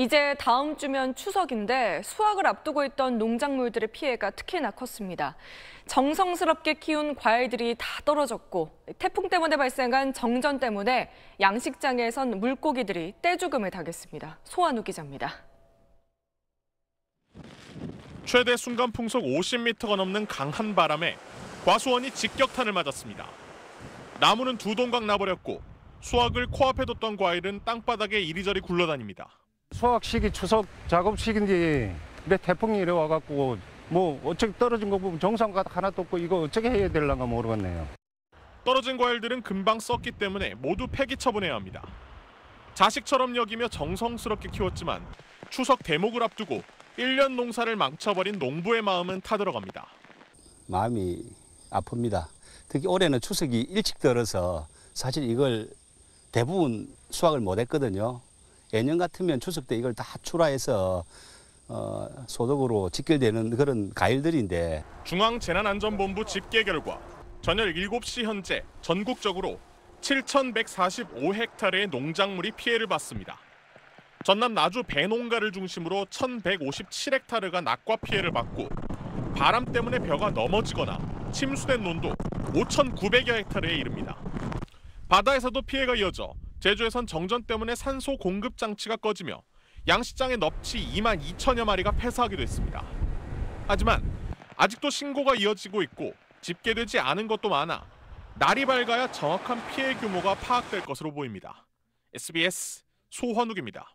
이제 다음 주면 추석인데 수확을 앞두고 있던 농작물들의 피해가 특히나 컸습니다. 정성스럽게 키운 과일들이 다 떨어졌고 태풍 때문에 발생한 정전 때문에 양식장에선 물고기들이 떼죽음을 당했습니다. 소환우 기자입니다. 최대 순간 풍속 50m가 넘는 강한 바람에 과수원이 직격탄을 맞았습니다. 나무는 두 동강 나버렸고 수확을 코앞에 뒀던 과일은 땅바닥에 이리저리 굴러다닙니다. 수확 시기 추석 작업 시기인데 내 태풍이 이래 와갖고 뭐 어떻게 떨어진 거 보면 정상가 하나도 없고 이거 어떻게 해야 될랑가 모르겠네요. 떨어진 과일들은 금방 썩기 때문에 모두 폐기 처분해야 합니다. 자식처럼 여기며 정성스럽게 키웠지만 추석 대목을 앞두고 1년 농사를 망쳐버린 농부의 마음은 타들어갑니다. 마음이 아픕니다. 특히 올해는 추석이 일찍 들어서 사실 이걸 대부분 수확을 못했거든요. 예년 같으면 추석 때 이걸 다 출하해서 어, 소득으로 직결되는 그런 과일들인데 중앙재난안전본부 집계 결과 저녁 7시 현재 전국적으로 7,145헥타르의 농작물이 피해를 봤습니다. 전남 나주 배농가를 중심으로 1,157헥타르가 낙과 피해를 받고 바람 때문에 벼가 넘어지거나 침수된 논도 5,900여 헥타르에 이릅니다. 바다에서도 피해가 이어져 제주에선 정전 때문에 산소 공급 장치가 꺼지며 양식장의 넙치 2만 2천여 마리가 폐사하기도 했습니다. 하지만 아직도 신고가 이어지고 있고 집계되지 않은 것도 많아 날이 밝아야 정확한 피해 규모가 파악될 것으로 보입니다. SBS 소환욱입니다.